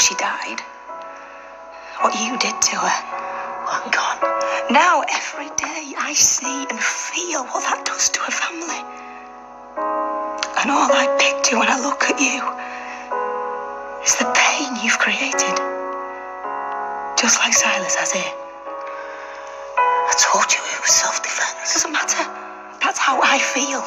she died. What you did to her. I'm gone. Now, every day, I see and feel what that does to a family. And all I picture when I look at you is the pain you've created. Just like Silas has here. I told you it was self-defense. Doesn't matter. That's how I feel.